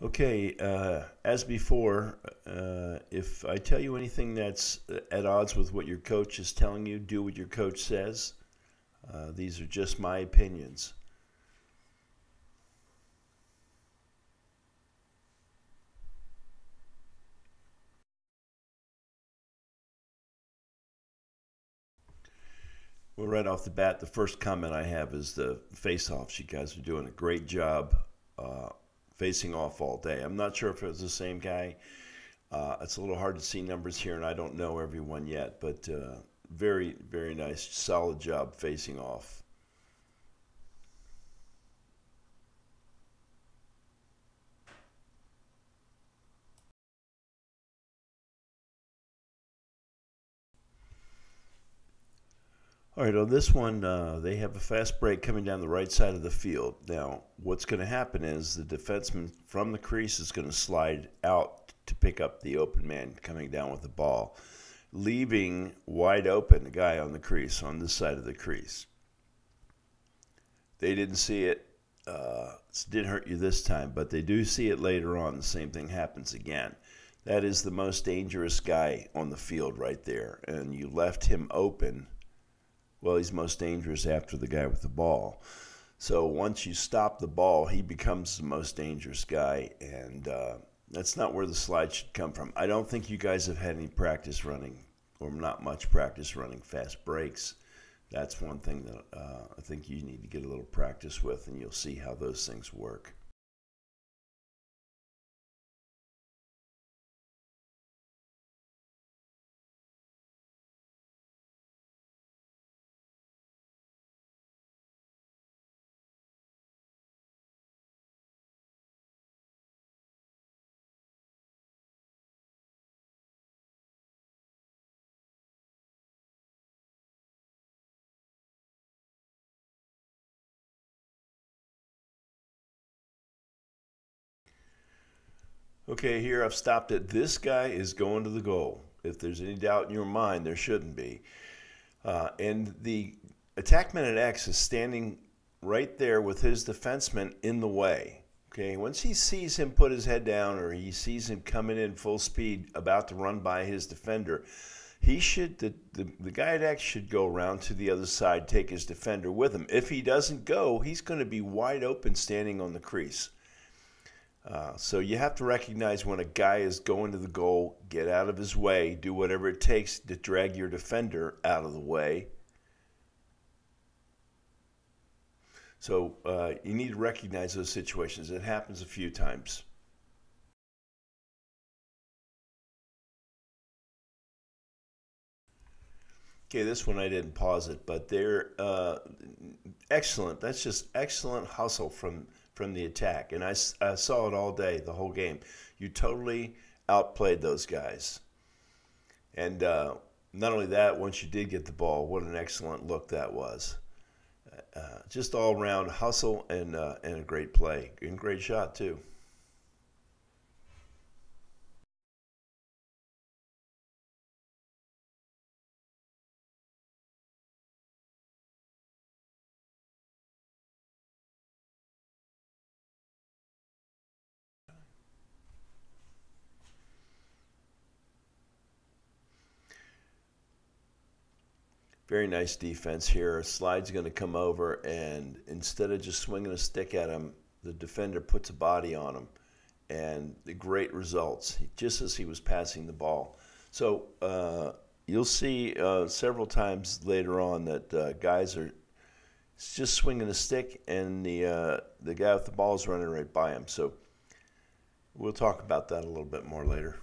Okay, uh, as before, uh, if I tell you anything that's at odds with what your coach is telling you, do what your coach says. Uh, these are just my opinions. Well, right off the bat, the first comment I have is the face-offs. You guys are doing a great job uh, facing off all day. I'm not sure if it was the same guy. Uh, it's a little hard to see numbers here, and I don't know everyone yet, but uh, very, very nice, solid job facing off. All right, on this one, uh, they have a fast break coming down the right side of the field. Now, what's going to happen is the defenseman from the crease is going to slide out to pick up the open man coming down with the ball, leaving wide open the guy on the crease on this side of the crease. They didn't see it. Uh, it didn't hurt you this time, but they do see it later on. The same thing happens again. That is the most dangerous guy on the field right there, and you left him open well, he's most dangerous after the guy with the ball. So once you stop the ball, he becomes the most dangerous guy, and uh, that's not where the slide should come from. I don't think you guys have had any practice running, or not much practice running fast breaks. That's one thing that uh, I think you need to get a little practice with, and you'll see how those things work. Okay, here I've stopped it. This guy is going to the goal. If there's any doubt in your mind, there shouldn't be. Uh, and the attackman at X is standing right there with his defenseman in the way. Okay, once he sees him put his head down or he sees him coming in full speed about to run by his defender, he should the, the, the guy at X should go around to the other side, take his defender with him. If he doesn't go, he's going to be wide open standing on the crease. Uh, so you have to recognize when a guy is going to the goal, get out of his way, do whatever it takes to drag your defender out of the way. So uh, you need to recognize those situations. It happens a few times. Okay, this one I didn't pause it, but they're uh, excellent. That's just excellent hustle from from the attack. And I, I saw it all day, the whole game. You totally outplayed those guys. And uh, not only that, once you did get the ball, what an excellent look that was. Uh, just all around hustle and, uh, and a great play. And great shot, too. Very nice defense here. Slide's going to come over, and instead of just swinging a stick at him, the defender puts a body on him. And the great results, just as he was passing the ball. So uh, you'll see uh, several times later on that uh, guys are just swinging a stick, and the uh, the guy with the ball is running right by him. So we'll talk about that a little bit more later.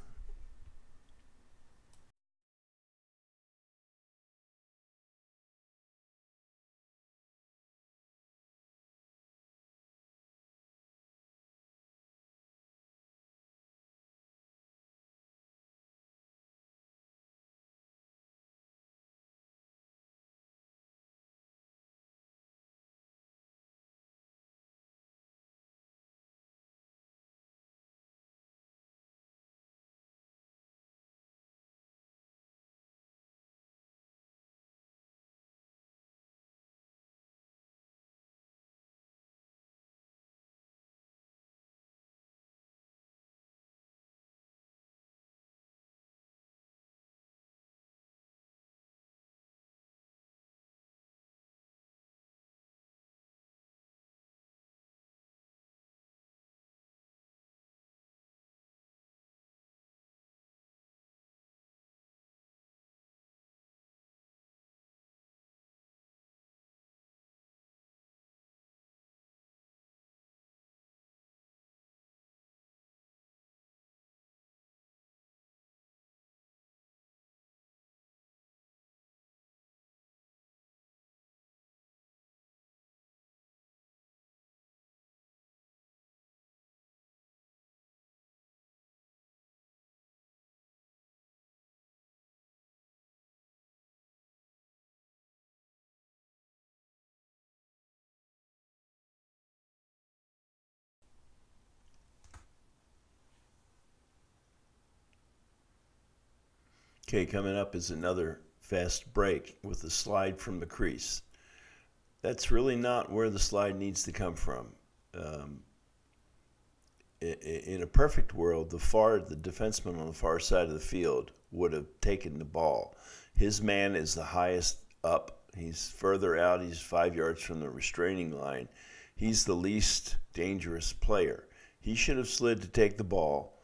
Okay, coming up is another fast break with a slide from the crease. That's really not where the slide needs to come from. Um, in a perfect world, the far the defenseman on the far side of the field would have taken the ball. His man is the highest up. He's further out. He's five yards from the restraining line. He's the least dangerous player. He should have slid to take the ball,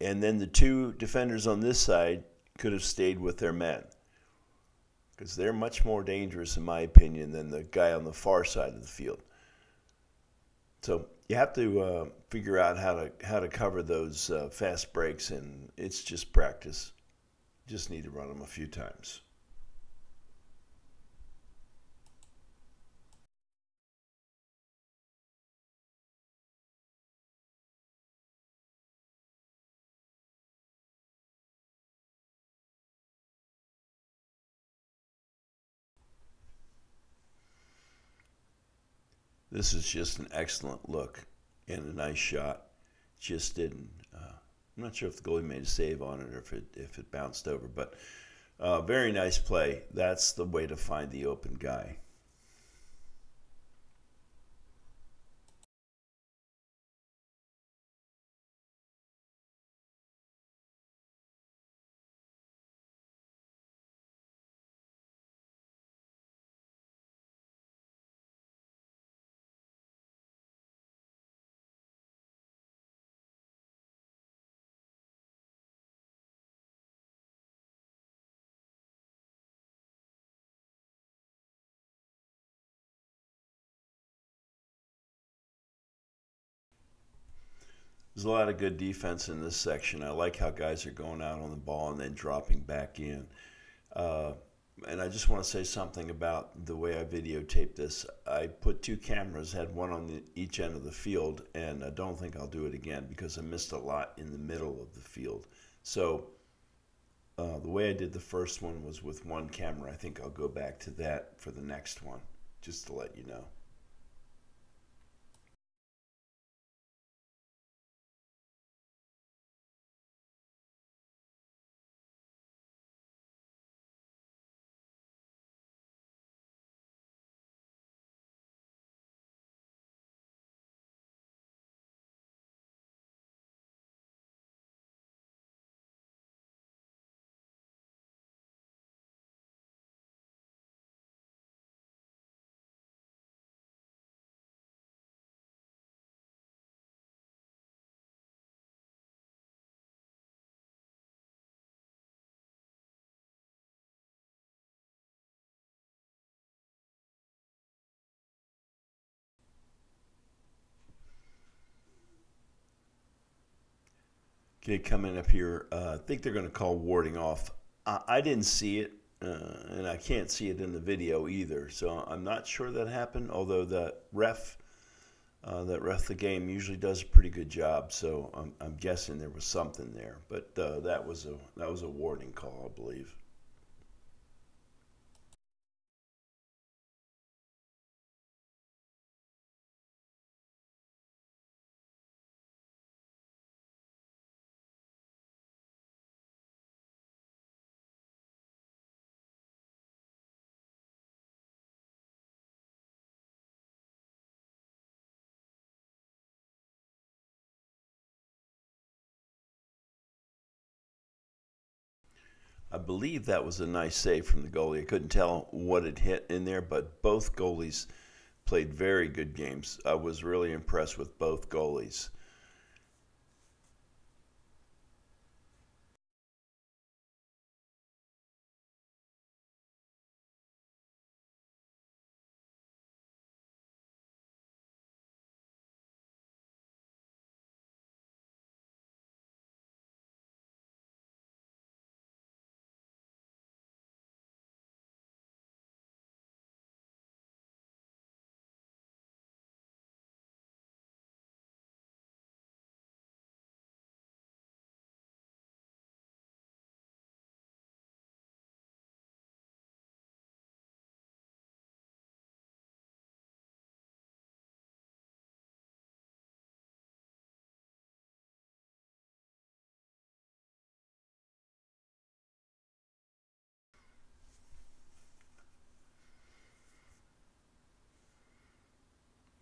and then the two defenders on this side could have stayed with their men because they're much more dangerous, in my opinion, than the guy on the far side of the field. So you have to uh, figure out how to how to cover those uh, fast breaks, and it's just practice. Just need to run them a few times. This is just an excellent look and a nice shot. Just didn't. Uh, I'm not sure if the goalie made a save on it or if it if it bounced over, but uh, very nice play. That's the way to find the open guy. There's a lot of good defense in this section. I like how guys are going out on the ball and then dropping back in. Uh, and I just want to say something about the way I videotaped this. I put two cameras, had one on the, each end of the field, and I don't think I'll do it again because I missed a lot in the middle of the field. So uh, the way I did the first one was with one camera. I think I'll go back to that for the next one, just to let you know. Okay, coming up here, uh, I think they're going to call warding off. I, I didn't see it, uh, and I can't see it in the video either, so I'm not sure that happened. Although the ref, uh, that ref the game usually does a pretty good job, so I'm, I'm guessing there was something there. But uh, that was a that was a warning call, I believe. I believe that was a nice save from the goalie. I couldn't tell what it hit in there, but both goalies played very good games. I was really impressed with both goalies.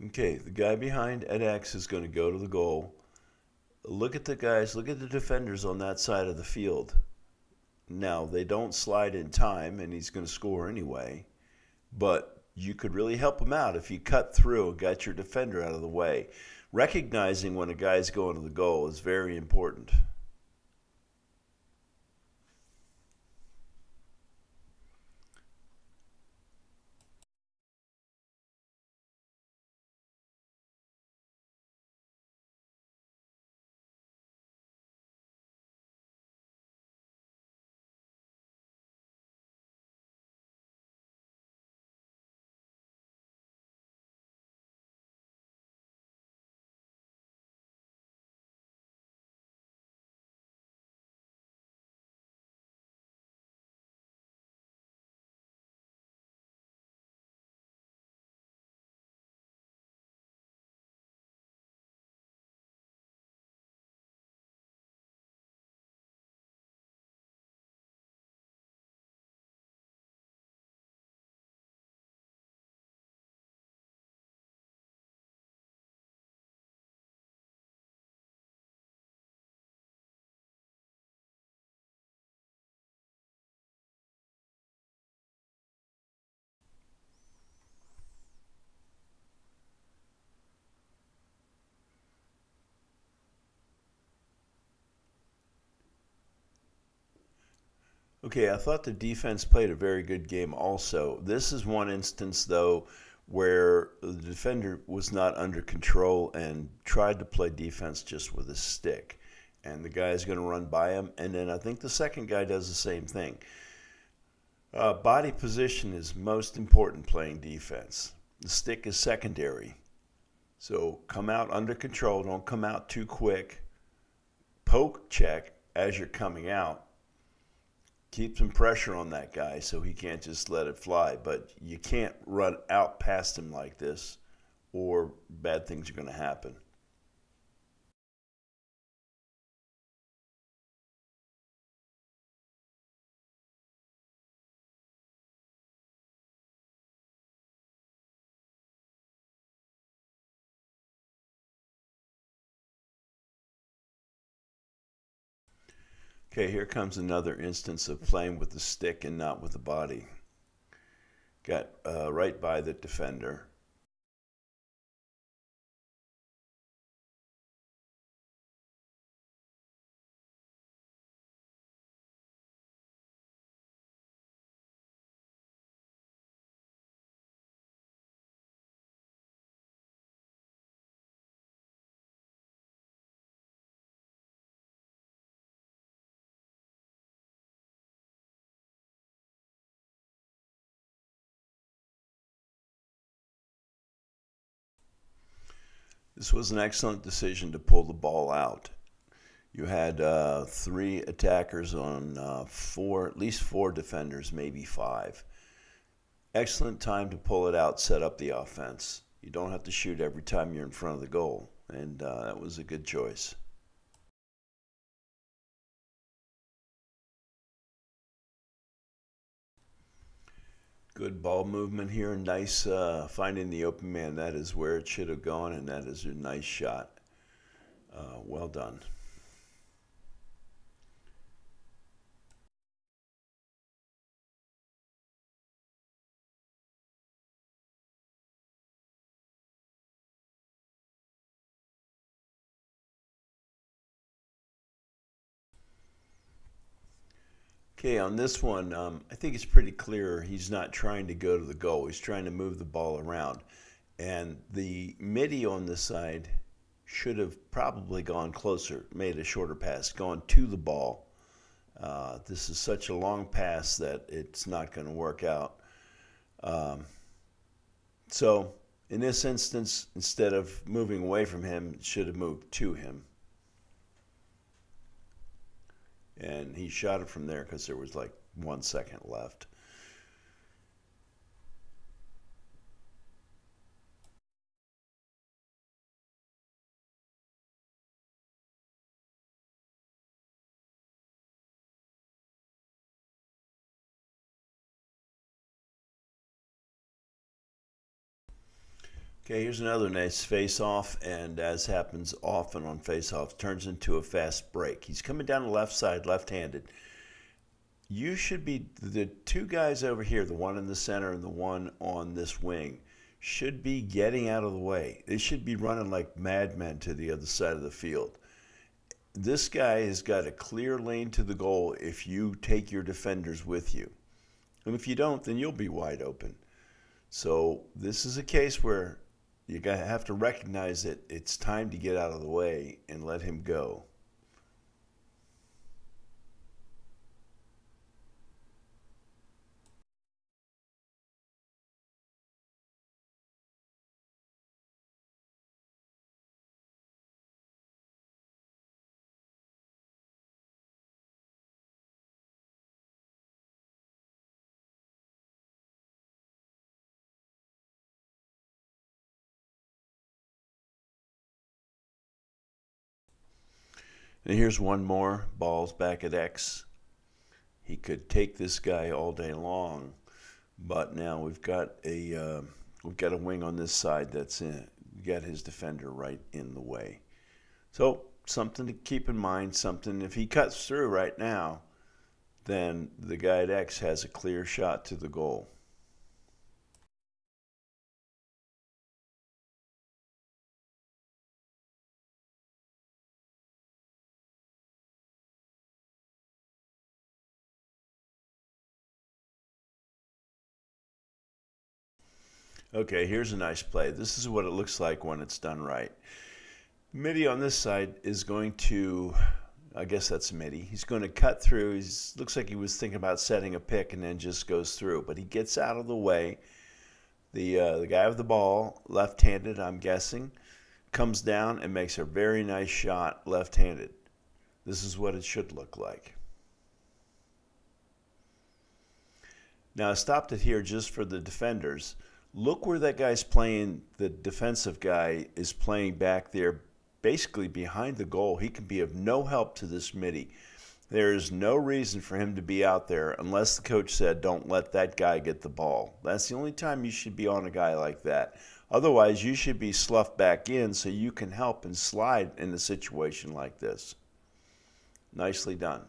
Okay, the guy behind Ed X is going to go to the goal. Look at the guys, look at the defenders on that side of the field. Now, they don't slide in time, and he's going to score anyway. But you could really help him out if you cut through and got your defender out of the way. Recognizing when a guy's going to the goal is very important. Okay, I thought the defense played a very good game also. This is one instance, though, where the defender was not under control and tried to play defense just with a stick. And the guy is going to run by him. And then I think the second guy does the same thing. Uh, body position is most important playing defense, the stick is secondary. So come out under control, don't come out too quick. Poke check as you're coming out keep some pressure on that guy so he can't just let it fly. But you can't run out past him like this, or bad things are going to happen. Okay, here comes another instance of playing with the stick and not with the body. Got uh, right by the defender. This was an excellent decision to pull the ball out. You had uh, three attackers on uh, four, at least four defenders, maybe five. Excellent time to pull it out, set up the offense. You don't have to shoot every time you're in front of the goal, and uh, that was a good choice. Good ball movement here. And nice uh, finding the open man. That is where it should have gone, and that is a nice shot. Uh, well done. Okay, on this one, um, I think it's pretty clear he's not trying to go to the goal. He's trying to move the ball around. And the middie on this side should have probably gone closer, made a shorter pass, gone to the ball. Uh, this is such a long pass that it's not going to work out. Um, so, in this instance, instead of moving away from him, it should have moved to him and he shot it from there because there was like one second left. Okay, here's another nice face-off, and as happens often on face-offs, turns into a fast break. He's coming down the left side, left-handed. You should be the two guys over here, the one in the center and the one on this wing, should be getting out of the way. They should be running like madmen to the other side of the field. This guy has got a clear lane to the goal if you take your defenders with you. And if you don't, then you'll be wide open. So this is a case where you have to recognize that it's time to get out of the way and let him go. And here's one more. Balls back at X. He could take this guy all day long, but now we've got a uh, we've got a wing on this side that's in, got his defender right in the way. So something to keep in mind. Something if he cuts through right now, then the guy at X has a clear shot to the goal. Okay, here's a nice play. This is what it looks like when it's done right. middie on this side is going to, I guess that's middie. He's going to cut through. He looks like he was thinking about setting a pick and then just goes through. But he gets out of the way. The, uh, the guy with the ball, left-handed, I'm guessing, comes down and makes a very nice shot left-handed. This is what it should look like. Now I stopped it here just for the defenders look where that guy's playing. The defensive guy is playing back there, basically behind the goal. He can be of no help to this middie. There is no reason for him to be out there unless the coach said, don't let that guy get the ball. That's the only time you should be on a guy like that. Otherwise, you should be sloughed back in so you can help and slide in a situation like this. Nicely done.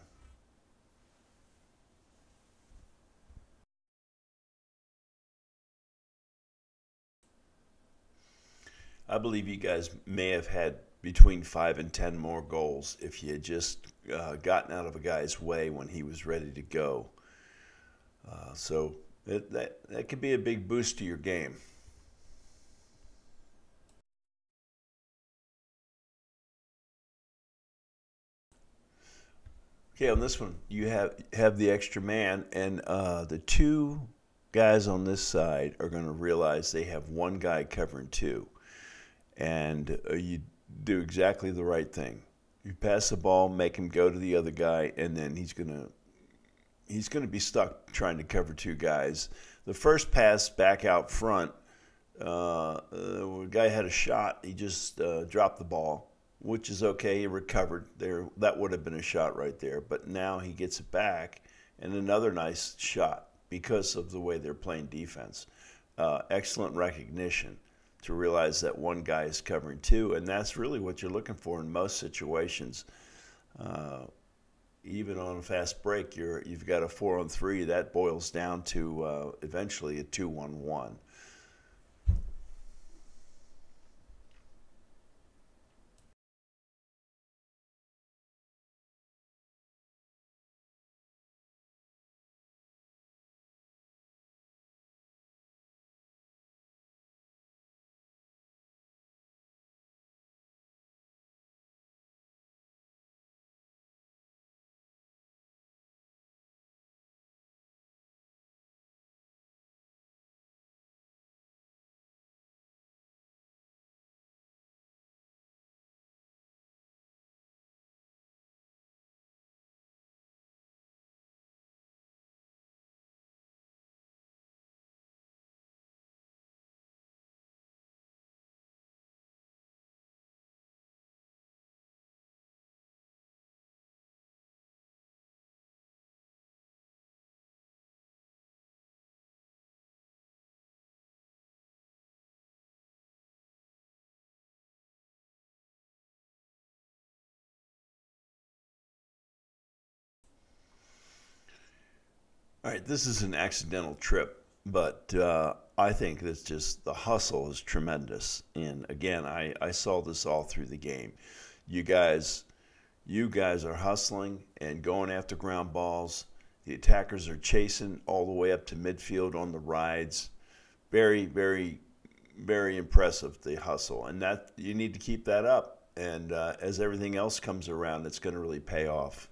I believe you guys may have had between five and ten more goals if you had just uh, gotten out of a guy's way when he was ready to go. Uh, so it, that that could be a big boost to your game. Okay, on this one, you have have the extra man, and uh, the two guys on this side are going to realize they have one guy covering two and uh, you do exactly the right thing. You pass the ball, make him go to the other guy, and then he's gonna he's gonna be stuck trying to cover two guys. The first pass back out front, uh, the guy had a shot. He just uh, dropped the ball, which is okay. He recovered there. That would have been a shot right there. But now he gets it back, and another nice shot because of the way they're playing defense. Uh, excellent recognition to realize that one guy is covering two, and that's really what you're looking for in most situations. Uh, even on a fast break, you're you've got a four on three that boils down to uh, eventually a two one one. All right, this is an accidental trip, but uh, I think it's just the hustle is tremendous. And again, I, I saw this all through the game. You guys, you guys are hustling and going after ground balls. The attackers are chasing all the way up to midfield on the rides. Very, very, very impressive the hustle, and that you need to keep that up. And uh, as everything else comes around, it's going to really pay off.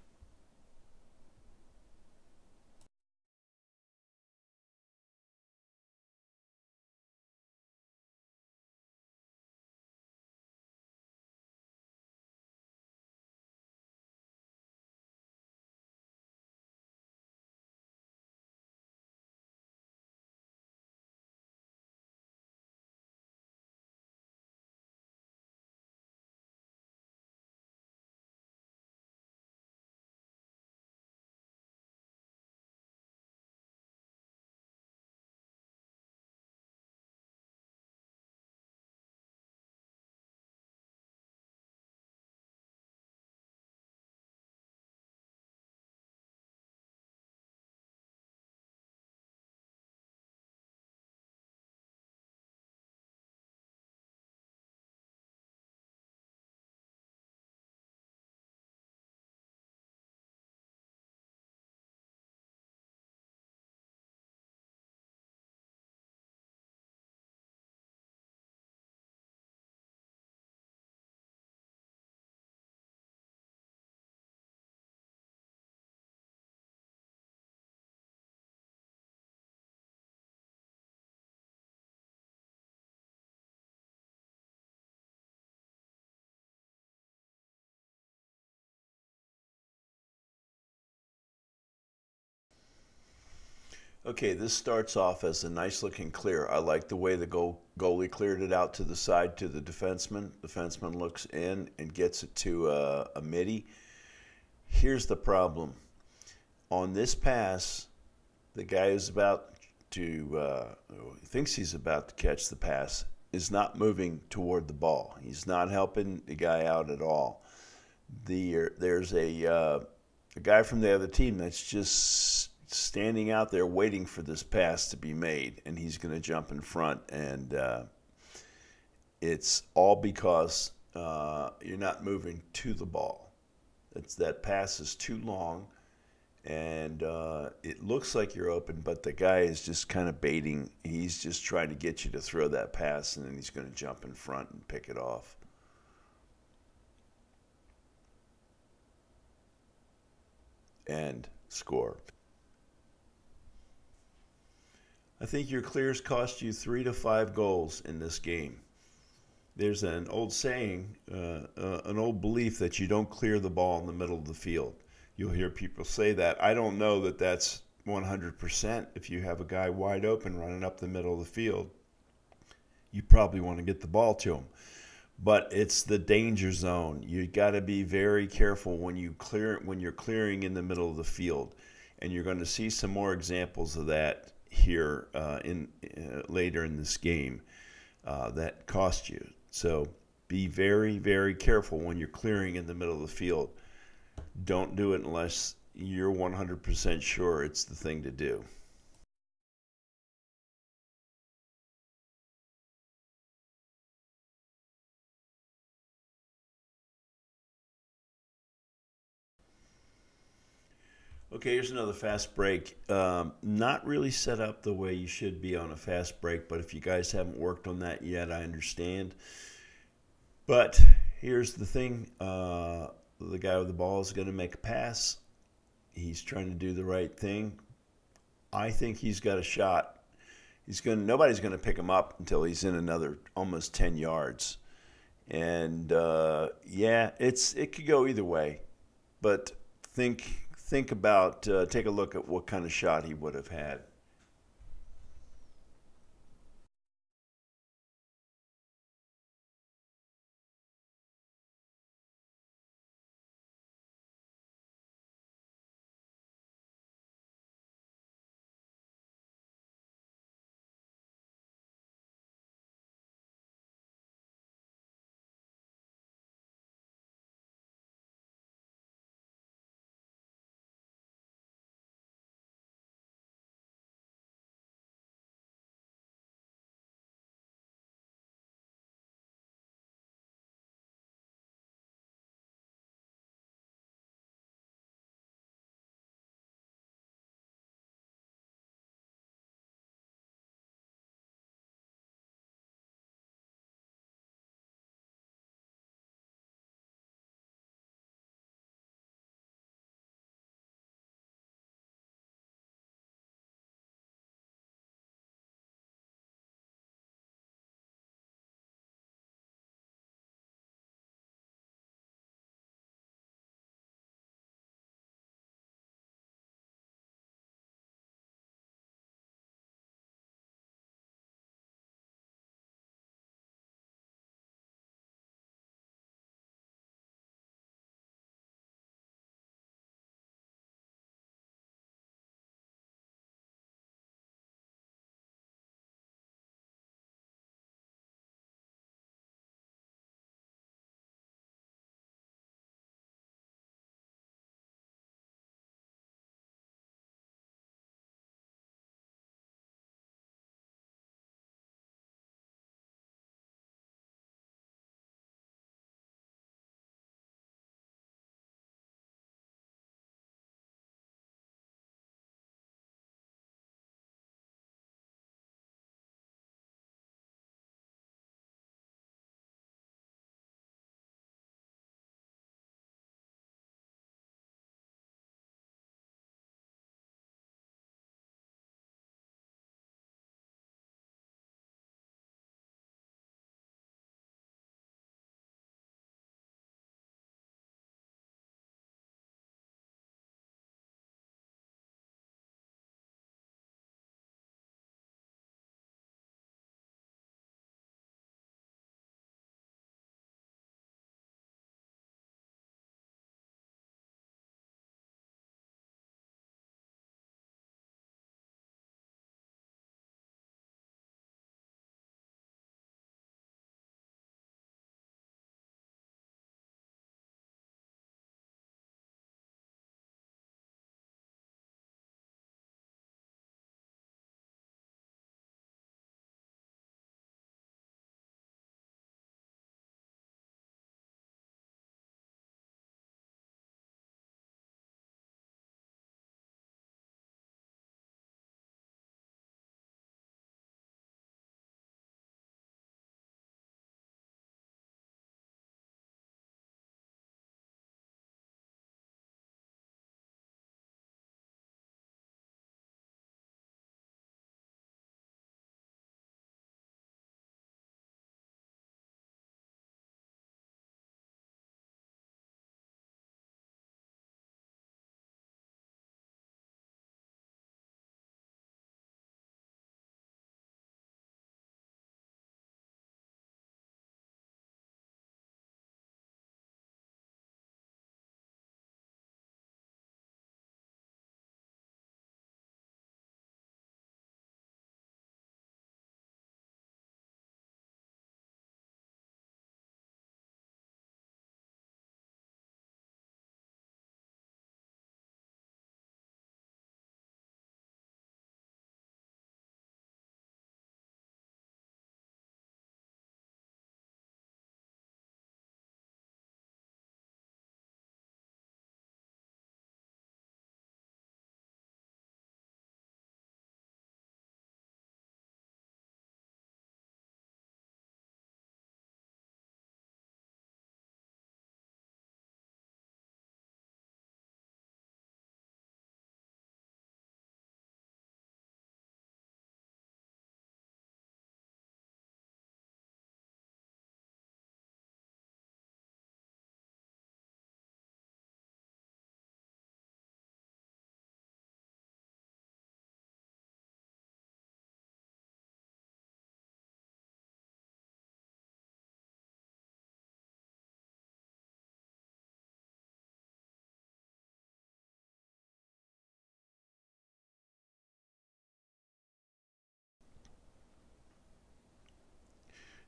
Okay, this starts off as a nice looking clear. I like the way the goal, goalie cleared it out to the side to the defenseman. The defenseman looks in and gets it to a, a middie. Here's the problem. On this pass, the guy who's about to, uh, thinks he's about to catch the pass, is not moving toward the ball. He's not helping the guy out at all. The, there's a, uh, a guy from the other team that's just standing out there waiting for this pass to be made, and he's going to jump in front. And uh, it's all because uh, you're not moving to the ball. It's that pass is too long, and uh, it looks like you're open, but the guy is just kind of baiting. He's just trying to get you to throw that pass, and then he's going to jump in front and pick it off. And score. I think your clears cost you three to five goals in this game. There's an old saying, uh, uh, an old belief that you don't clear the ball in the middle of the field. You'll hear people say that. I don't know that that's 100%. If you have a guy wide open running up the middle of the field, you probably want to get the ball to him. But it's the danger zone. You got to be very careful when you clear when you're clearing in the middle of the field, and you're going to see some more examples of that here uh, in uh, later in this game uh, that cost you. So be very, very careful when you're clearing in the middle of the field. Don't do it unless you're 100% sure it's the thing to do. Okay, here's another fast break. Um, not really set up the way you should be on a fast break, but if you guys haven't worked on that yet, I understand. But here's the thing uh, the guy with the ball is going to make a pass. He's trying to do the right thing. I think he's got a shot. He's going. Nobody's going to pick him up until he's in another almost ten yards, and uh, yeah, it's it could go either way. But think think about, uh, take a look at what kind of shot he would have had.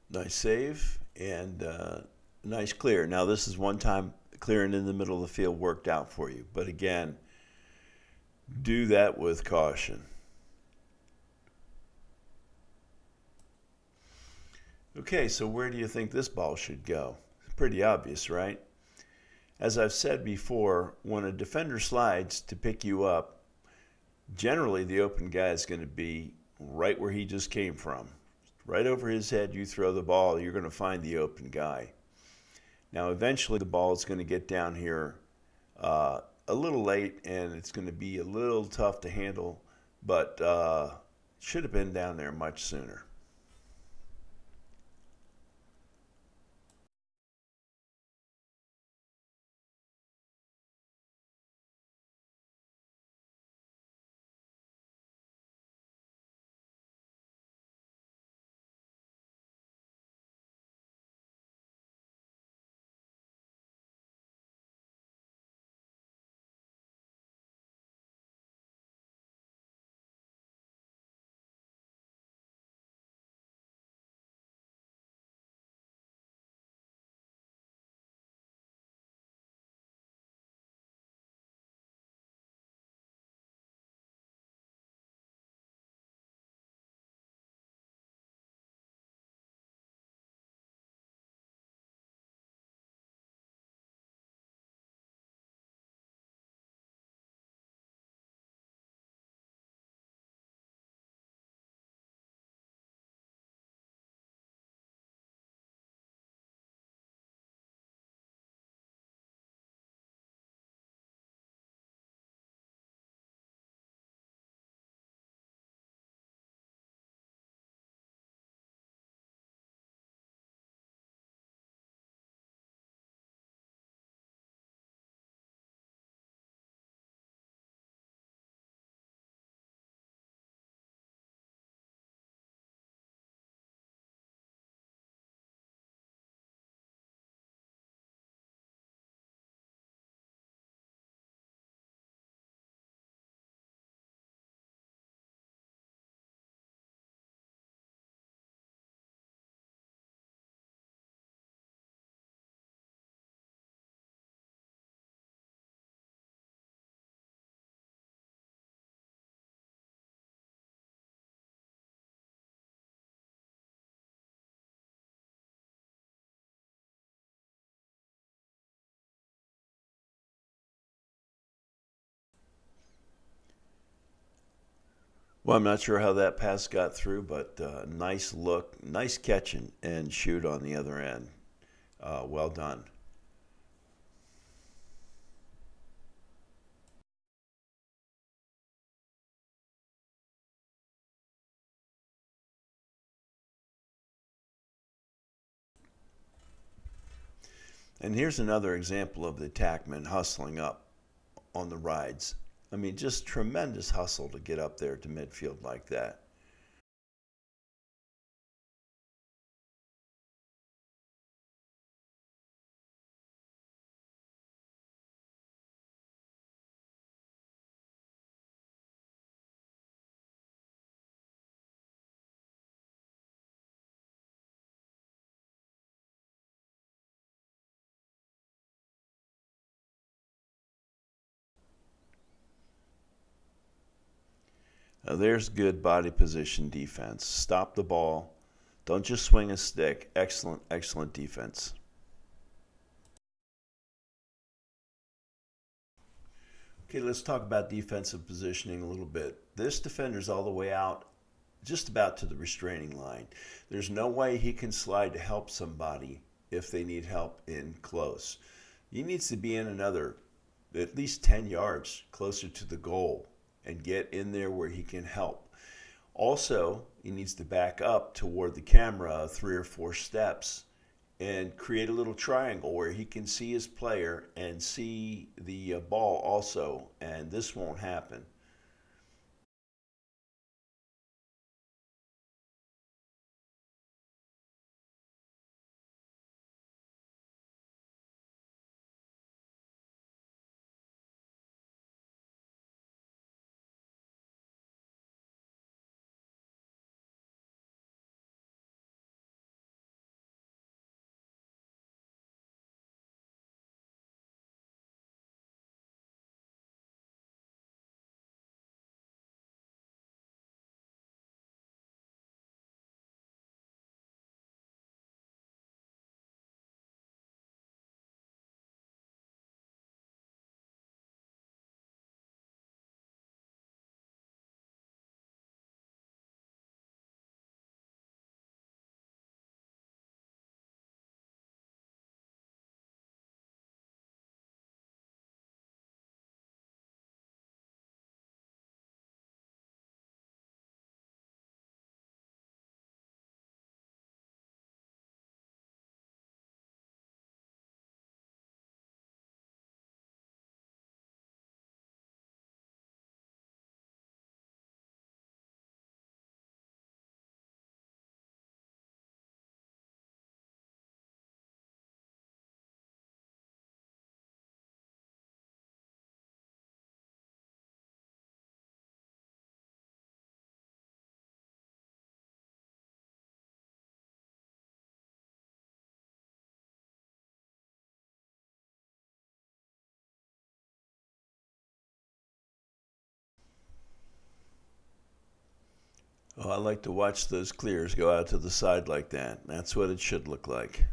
Nice save and uh, nice clear. Now, this is one time clearing in the middle of the field worked out for you. But again, do that with caution. Okay, so where do you think this ball should go? Pretty obvious, right? As I've said before, when a defender slides to pick you up, generally the open guy is going to be right where he just came from. Right over his head, you throw the ball, you're going to find the open guy. Now, eventually, the ball is going to get down here uh, a little late, and it's going to be a little tough to handle, but uh, should have been down there much sooner. Well, I'm not sure how that pass got through, but uh, nice look, nice catching and shoot on the other end. Uh, well done. And here's another example of the attackman hustling up on the rides. I mean, just tremendous hustle to get up there to midfield like that. Now there's good body position defense. Stop the ball. Don't just swing a stick. Excellent, excellent defense. Okay, let's talk about defensive positioning a little bit. This defender's all the way out, just about to the restraining line. There's no way he can slide to help somebody if they need help in close. He needs to be in another at least 10 yards closer to the goal and get in there where he can help. Also, he needs to back up toward the camera three or four steps and create a little triangle where he can see his player and see the uh, ball also, and this won't happen. Oh, I like to watch those clears go out to the side like that. That's what it should look like.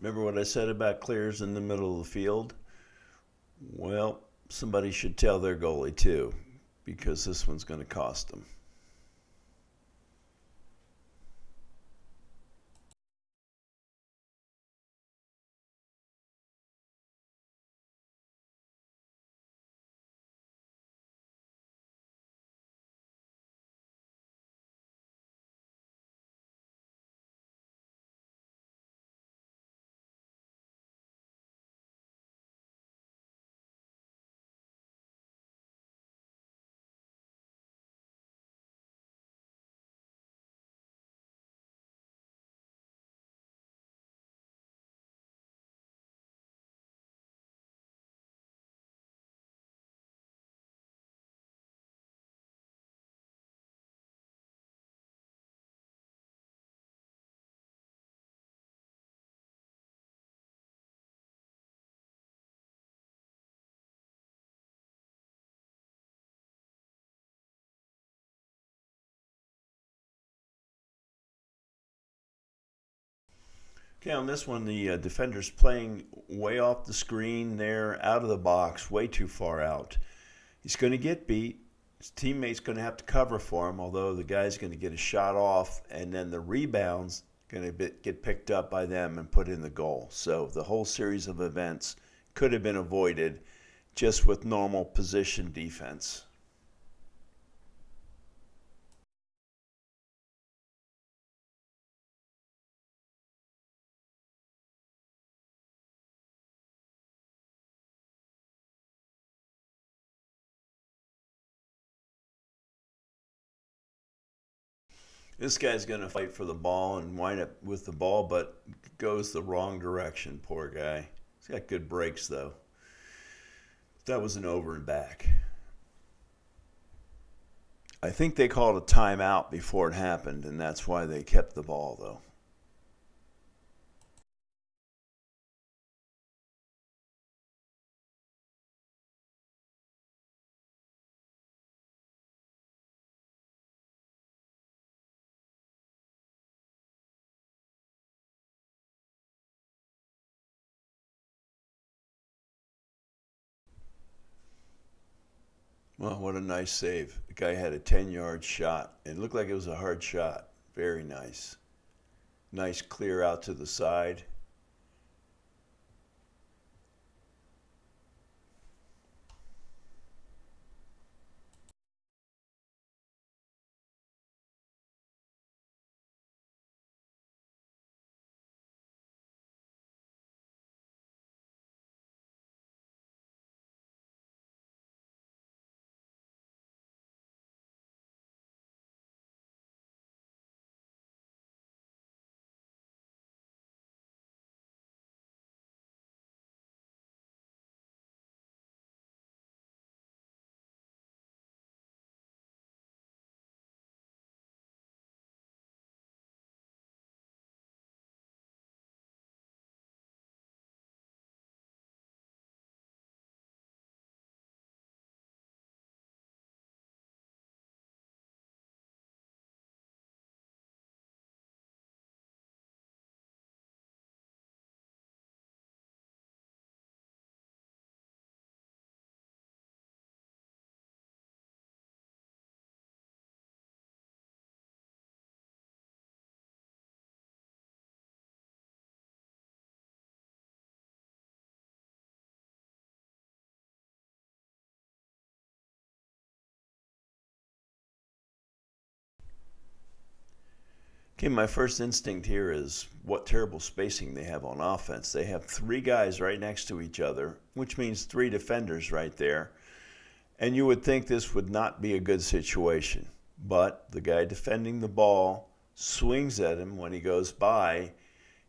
Remember what I said about clears in the middle of the field? Well, somebody should tell their goalie too, because this one's going to cost them. Okay, on this one, the uh, defender's playing way off the screen there, out of the box, way too far out. He's going to get beat. His teammate's going to have to cover for him, although the guy's going to get a shot off, and then the rebound's going to get picked up by them and put in the goal. So the whole series of events could have been avoided just with normal position defense. This guy's going to fight for the ball and wind up with the ball, but goes the wrong direction. Poor guy. He's got good breaks, though. That was an over and back. I think they called a timeout before it happened, and that's why they kept the ball, though. Well, what a nice save. The guy had a 10 yard shot. It looked like it was a hard shot. Very nice. Nice clear out to the side. Okay, my first instinct here is what terrible spacing they have on offense. They have three guys right next to each other, which means three defenders right there. And you would think this would not be a good situation. But the guy defending the ball swings at him when he goes by,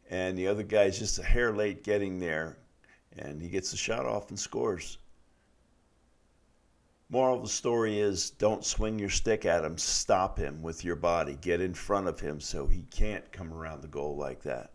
and the other guy's just a hair late getting there, and he gets the shot off and scores. Moral of the story is don't swing your stick at him. Stop him with your body. Get in front of him so he can't come around the goal like that.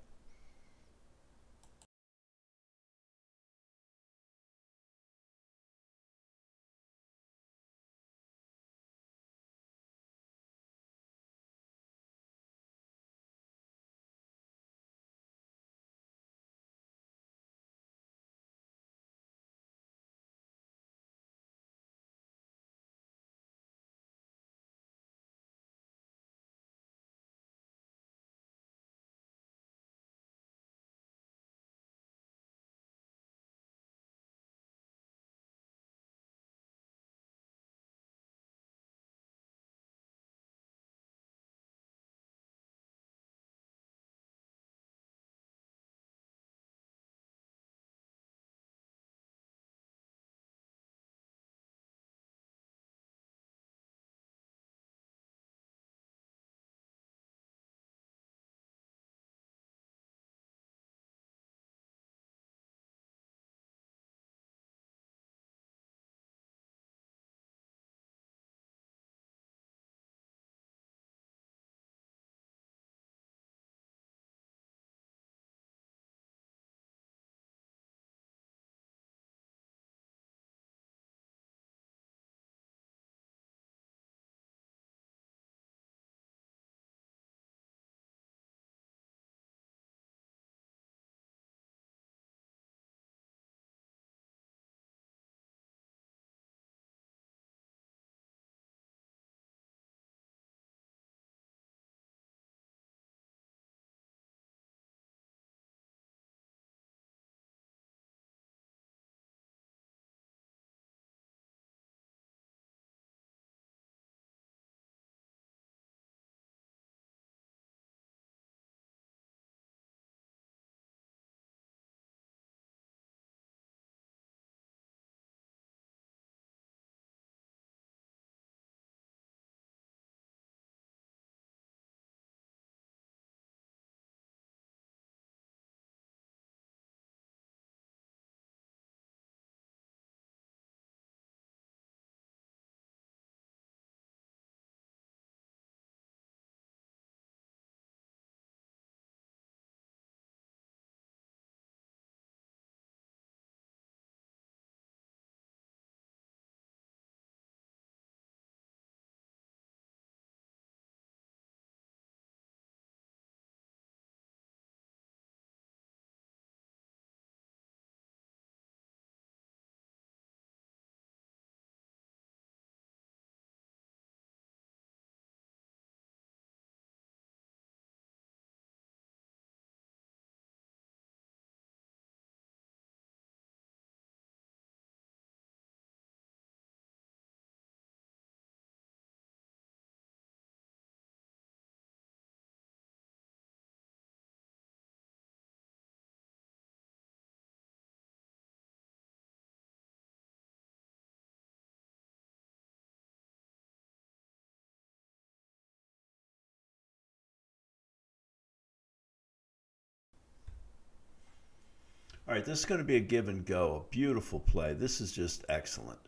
All right, this is going to be a give and go, a beautiful play. This is just excellent.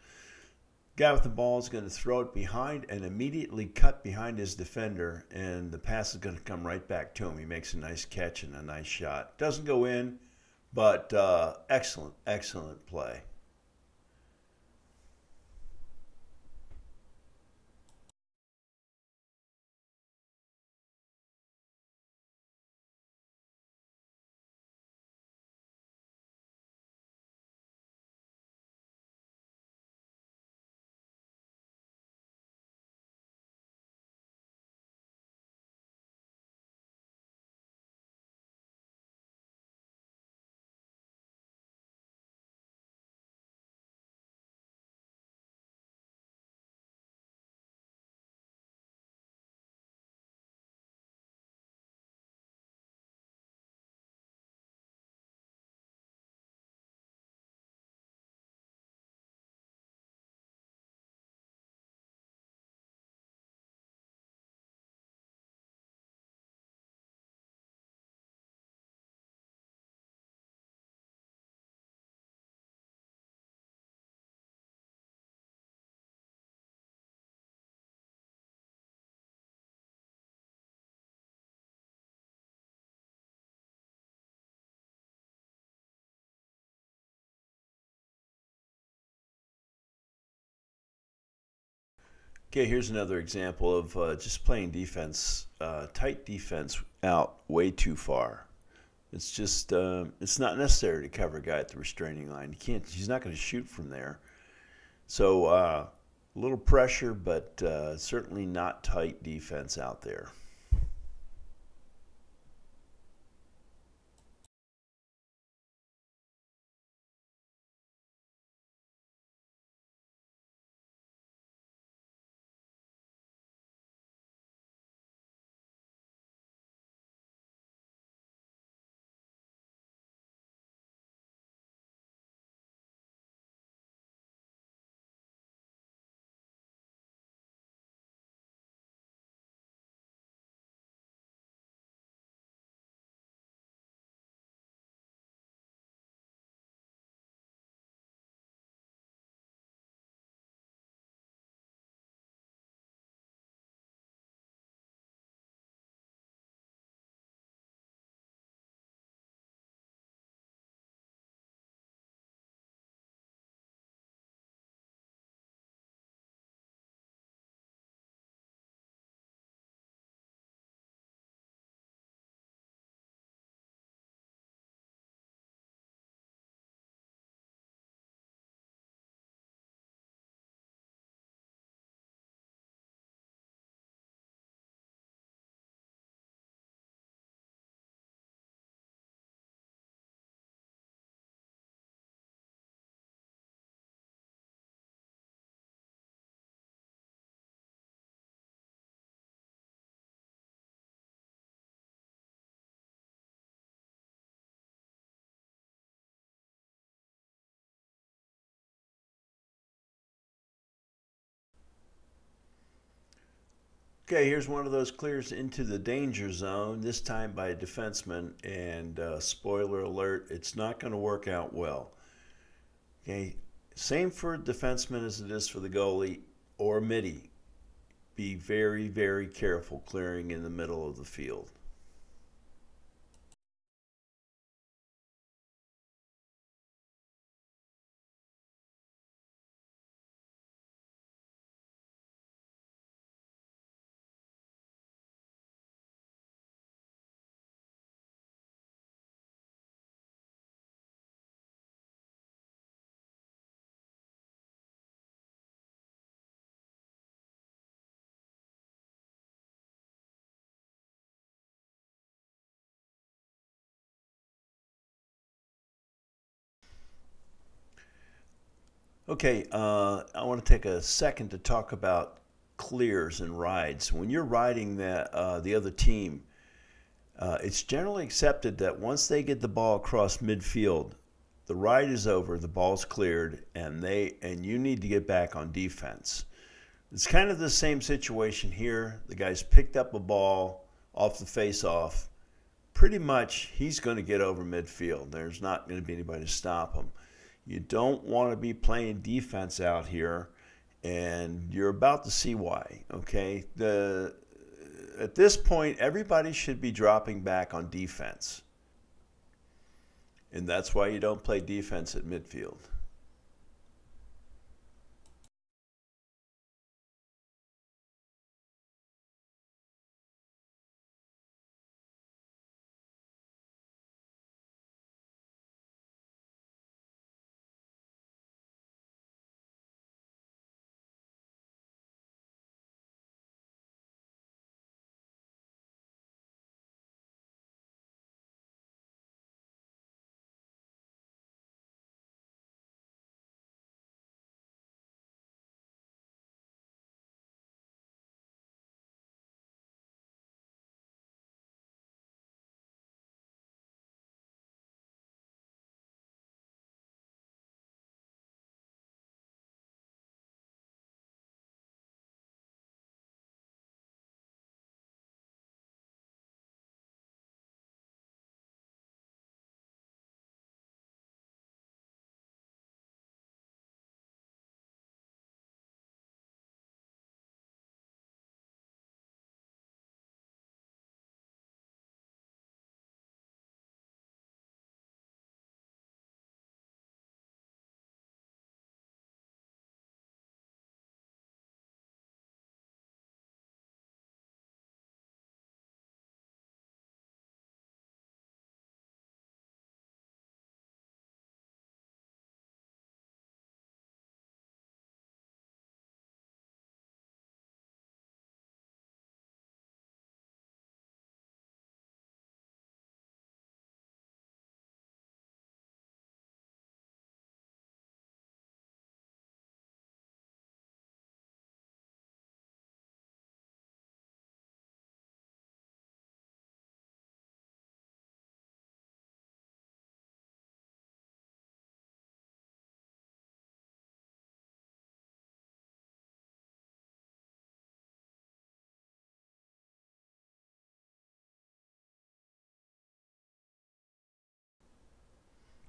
Guy with the ball is going to throw it behind and immediately cut behind his defender, and the pass is going to come right back to him. He makes a nice catch and a nice shot. Doesn't go in, but uh, excellent, excellent play. Okay, here's another example of uh, just playing defense, uh, tight defense out way too far. It's just, uh, it's not necessary to cover a guy at the restraining line. He can't, he's not going to shoot from there. So uh, a little pressure, but uh, certainly not tight defense out there. Okay, here's one of those clears into the danger zone, this time by a defenseman. And uh, spoiler alert, it's not going to work out well. Okay, same for a defenseman as it is for the goalie or middie. Be very, very careful clearing in the middle of the field. Okay, uh, I want to take a second to talk about clears and rides. When you're riding the, uh, the other team, uh, it's generally accepted that once they get the ball across midfield, the ride is over, the ball's cleared, and they and you need to get back on defense. It's kind of the same situation here. The guy's picked up a ball off the face-off. Pretty much, he's going to get over midfield. There's not going to be anybody to stop him. You don't want to be playing defense out here, and you're about to see why. Okay, the at this point, everybody should be dropping back on defense, and that's why you don't play defense at midfield.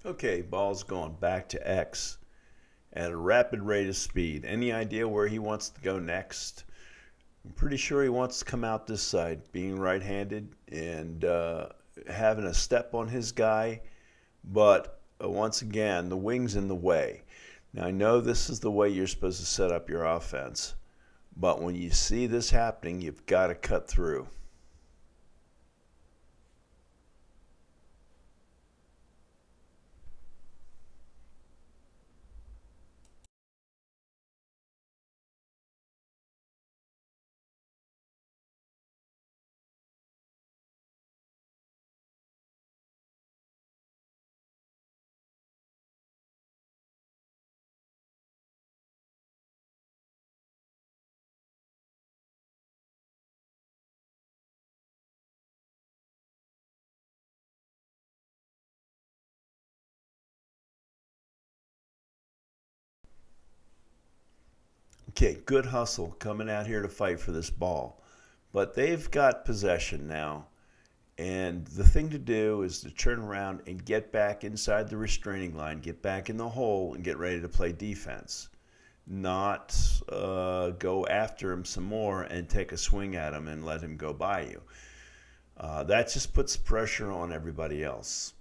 Okay, ball's going back to X at a rapid rate of speed. Any idea where he wants to go next? I'm pretty sure he wants to come out this side, being right handed and uh, having a step on his guy. But uh, once again, the wing's in the way. Now, I know this is the way you're supposed to set up your offense, but when you see this happening, you've got to cut through. Okay, good hustle coming out here to fight for this ball. But they've got possession now. And the thing to do is to turn around and get back inside the restraining line, get back in the hole, and get ready to play defense. Not uh, go after him some more and take a swing at him and let him go by you. Uh, that just puts pressure on everybody else.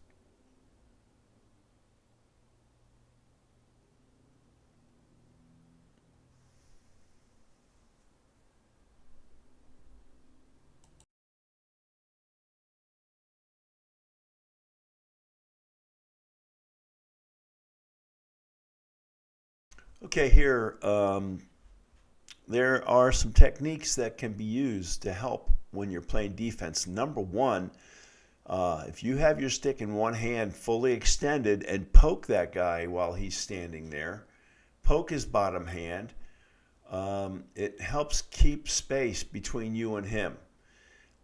Okay, here, um, there are some techniques that can be used to help when you're playing defense. Number one, uh, if you have your stick in one hand fully extended and poke that guy while he's standing there, poke his bottom hand, um, it helps keep space between you and him.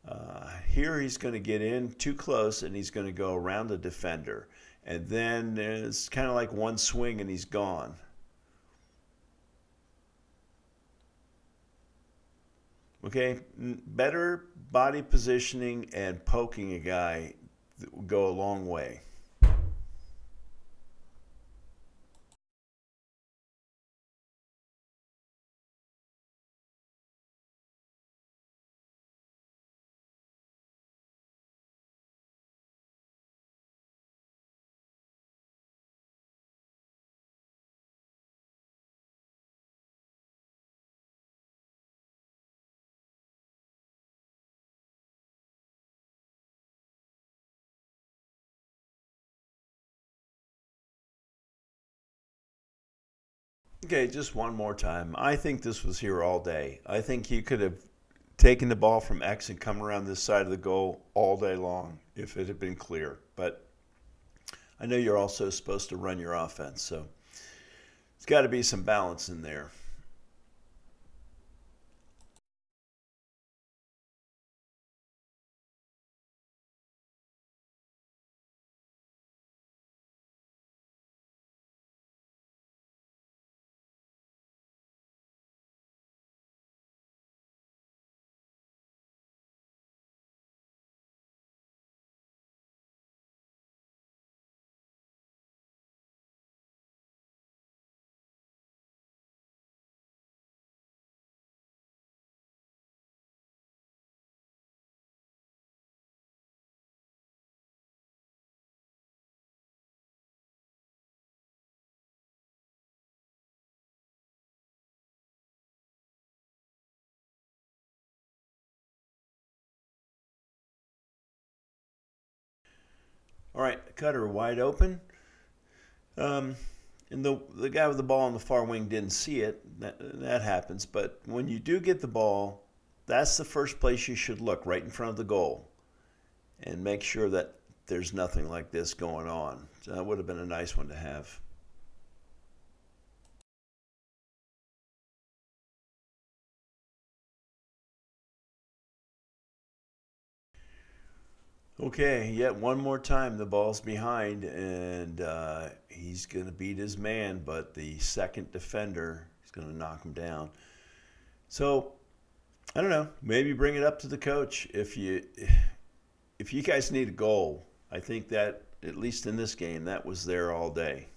Uh, here he's going to get in too close and he's going to go around the defender. And then it's kind of like one swing and he's gone. Okay, better body positioning and poking a guy go a long way. Okay, just one more time. I think this was here all day. I think he could have taken the ball from X and come around this side of the goal all day long if it had been clear. But I know you're also supposed to run your offense, so it's got to be some balance in there. All right, cutter wide open. Um, and the the guy with the ball on the far wing didn't see it. That that happens. But when you do get the ball, that's the first place you should look, right in front of the goal, and make sure that there's nothing like this going on. So that would have been a nice one to have. Okay, yet one more time the ball's behind, and uh, he's going to beat his man, but the second defender is going to knock him down. So I don't know. Maybe bring it up to the coach if you if you guys need a goal. I think that at least in this game, that was there all day.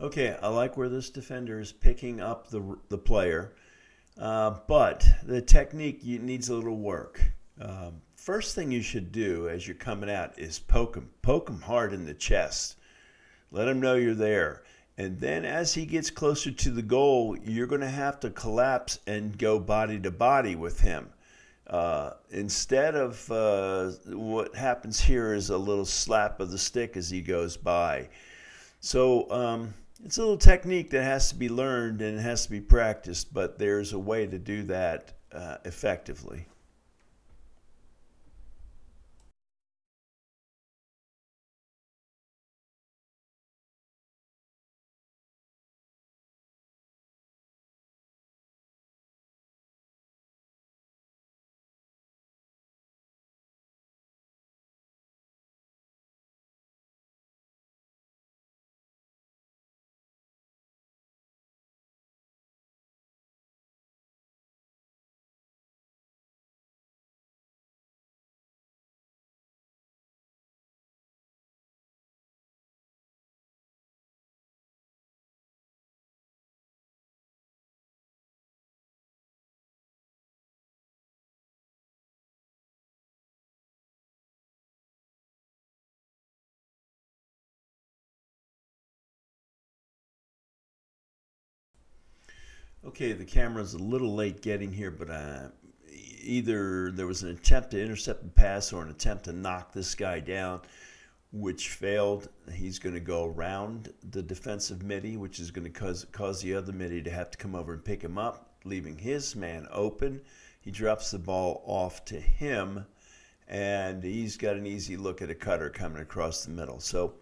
Okay, I like where this defender is picking up the, the player, uh, but the technique needs a little work. Um, first thing you should do as you're coming out is poke him. Poke him hard in the chest. Let him know you're there. And then as he gets closer to the goal, you're going to have to collapse and go body to body with him. Uh, instead of uh, what happens here is a little slap of the stick as he goes by. So um, it's a little technique that has to be learned and it has to be practiced, but there's a way to do that uh, effectively. Okay, the camera's a little late getting here, but uh, either there was an attempt to intercept the pass or an attempt to knock this guy down, which failed. He's going to go around the defensive middie, which is going to cause, cause the other middie to have to come over and pick him up, leaving his man open. He drops the ball off to him, and he's got an easy look at a cutter coming across the middle. So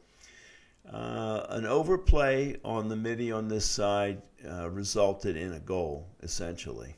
uh, an overplay on the middie on this side uh, resulted in a goal, essentially.